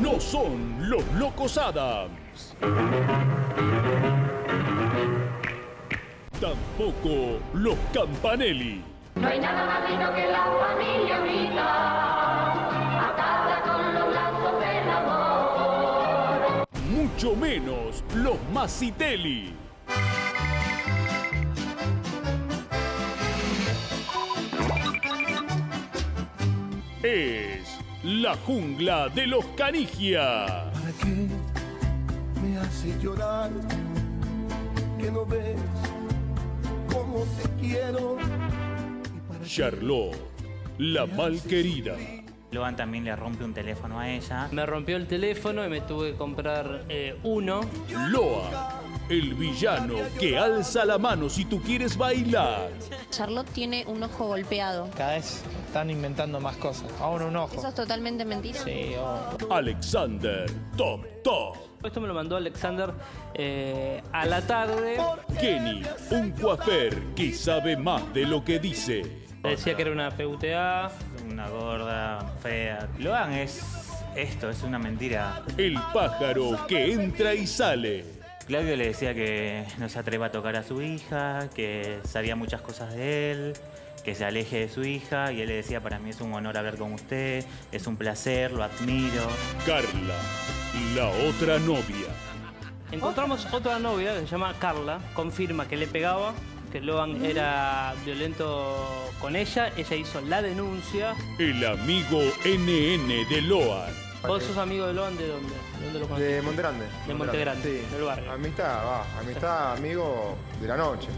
no son los locos Adams. Tampoco los Campanelli. No hay nada más lindo que la familia unida, atada con los lazos del amor. Mucho menos los Massitelli. Es la jungla de los Canigia. ¿Para qué me hace llorar? Que no ves cómo te quiero. Charlotte, la malquerida. Logan también le rompe un teléfono a ella. Me rompió el teléfono y me tuve que comprar eh, uno. Loa, el villano que alza la mano si tú quieres bailar. Charlotte tiene un ojo golpeado. Cada vez están inventando más cosas. Ahora un ojo. ¿Eso es totalmente mentira? Sí, oh. Alexander, top, top. Esto me lo mandó Alexander eh, a la tarde. Kenny, un coafer que sabe más de lo que dice. Decía que era una PUTA. Una gorda, fea. Logan es esto, es una mentira. El pájaro que entra y sale. Claudio le decía que no se atreva a tocar a su hija, que sabía muchas cosas de él, que se aleje de su hija y él le decía, para mí es un honor hablar con usted, es un placer, lo admiro. Carla, la otra novia. Encontramos otra novia que se llama Carla, confirma que le pegaba, que Logan era violento con ella, ella hizo la denuncia. El amigo NN de Loan. ¿Vos sos amigo de Logan de dónde? ¿De dónde lo conociste? De Monte Grande. De Monte Grande, Sí. del barrio. Amistad, va. Amistad, amigo de la noche.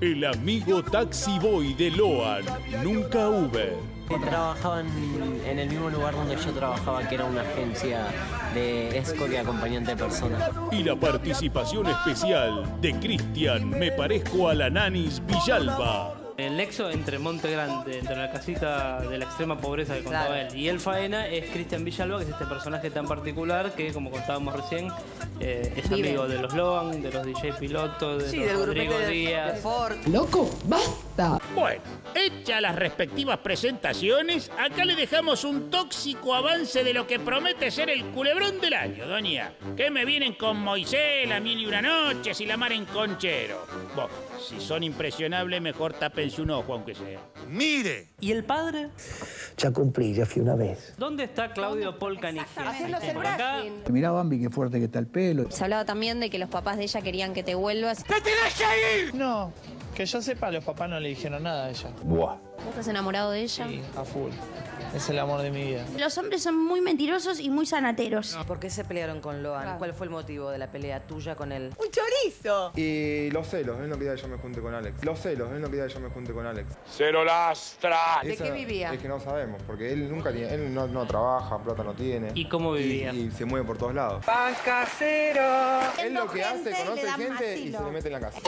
El amigo taxi boy de Loan. Nunca Uber. Trabajaban en el mismo lugar donde yo trabajaba, que era una agencia de escort y acompañante de personas. Y la participación especial de Cristian Me Parezco a la Nanis Villalba. El nexo entre Monte Grande, entre la casita de la extrema pobreza que contaba Claro. él, y el Faena es Cristian Villalba, que es este personaje tan particular que, como contábamos recién, eh, es amigo de los Logan, de los DJ Piloto, de Sí, los del Rodrigo de Díaz. Ford. Loco, basta. Bueno, hechas las respectivas presentaciones, acá le dejamos un tóxico avance de lo que promete ser el culebrón del año, doña. Que me vienen con Moisés, la mil y una noches y la mar en conchero. Vos, si son impresionables, mejor tápense un ojo, aunque sea. ¡Mire! ¿Y el padre? Ya cumplí, ya fui una vez. ¿Dónde está Claudio Paul. Mira, Bambi, qué fuerte que está el pelo. Se hablaba también de que los papás de ella querían que te vuelvas. No, que yo sepa, los papás no le dijeron nada a ella. ¿Vos estás enamorado de ella? Sí, a full. Es el amor de mi vida. Los hombres son muy mentirosos y muy sanateros. ¿Por qué se pelearon con Loan? ¿Cuál fue el motivo de la pelea tuya con él? ¡Un chorizo! Y los celos, él no quería que yo me junte con Alex. Los celos, él no quería que yo me junte con Alex. ¡Cero lastra! ¿De qué vivía? Es que no sabemos, porque él nunca tiene, él no, no trabaja, plata no tiene. ¿Y cómo vivía? Y, y se mueve por todos lados. ¡Pan casero! Él lo que hace, gente, conoce gente y se le mete en la casa.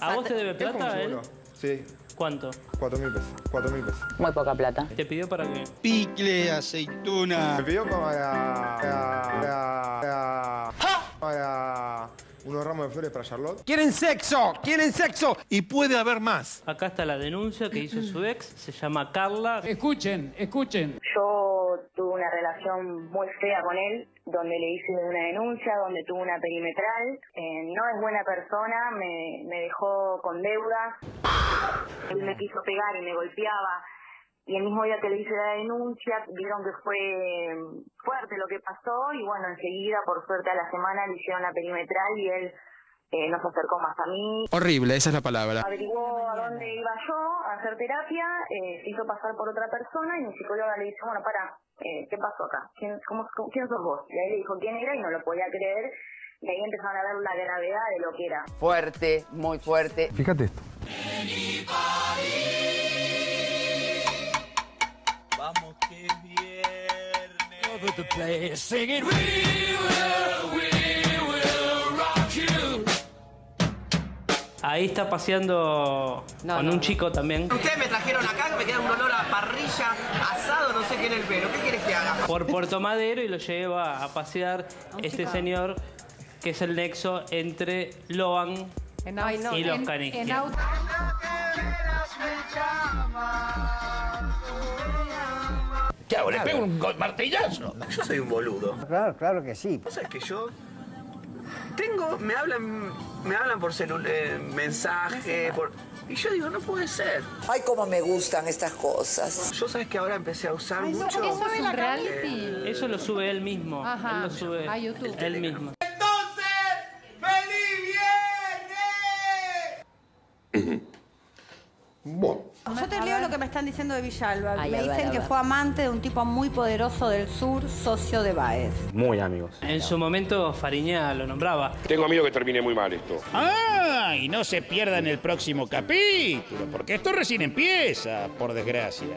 ¿A vos te debe Es plata él? Sí, ¿Cuánto? cuatro mil pesos. Cuatro mil pesos. Muy poca plata. ¿Te pidió para qué? Picle, aceituna. Me pidió para. para. para. para unos ramos de flores para Charlotte. ¡Quieren sexo! ¡Quieren sexo! Y puede haber más. Acá está la denuncia que hizo su ex, se llama Carla. Escuchen, escuchen. Yo tuve una relación muy fea con él, donde le hice una denuncia, donde tuve una perimetral. Eh, no es buena persona, me, me dejó con deudas. Él me quiso pegar y me golpeaba. Y el mismo día que le hice la denuncia, vieron que fue mm, fuerte lo que pasó. Y bueno, enseguida, por suerte, a la semana le hicieron la perimetral y él eh, no se acercó más a mí. Horrible, esa es la palabra. Averiguó a dónde iba yo a hacer terapia, eh, se hizo pasar por otra persona y mi psicóloga le dice, bueno, para, eh, ¿qué pasó acá? ¿Quién, cómo, cómo- ¿Quién sos vos? Y ahí le dijo quién era y no lo podía creer. Y ahí empezaron a ver la gravedad de lo que era. Fuerte, muy fuerte. Fíjate esto. Vamos que viernes. Ahí está paseando No, con no, un no. chico también. Ustedes me trajeron acá, me queda un olor a parrilla, asado, no sé qué en el pelo. ¿Qué quieres que haga? por Puerto Madero y lo lleva a pasear este señor que es el nexo entre Loan Ay, no, y los en- Canigia. en auto- ¿Qué hago? ¿Le Claro. pego un go- martillazo? Yo soy un boludo. Claro, claro que sí. ¿Vos sabés que yo tengo, me hablan, me hablan por celular, mensaje, por y yo digo, no puede ser. Ay, cómo me gustan estas cosas. Yo sabes que ahora empecé a usar Ay, no, mucho. eso es un reality. Eso lo sube él mismo. Ajá, Él lo sube a YouTube. él mismo. Yo te leo lo que me están diciendo de Villalba. Ay, me dicen que fue amante de un tipo muy poderoso del sur, socio de Baez. Muy amigos. En su momento Fariña lo nombraba. Tengo miedo que termine muy mal esto. Ah, y no se pierdan el próximo capítulo, porque esto recién empieza, por desgracia.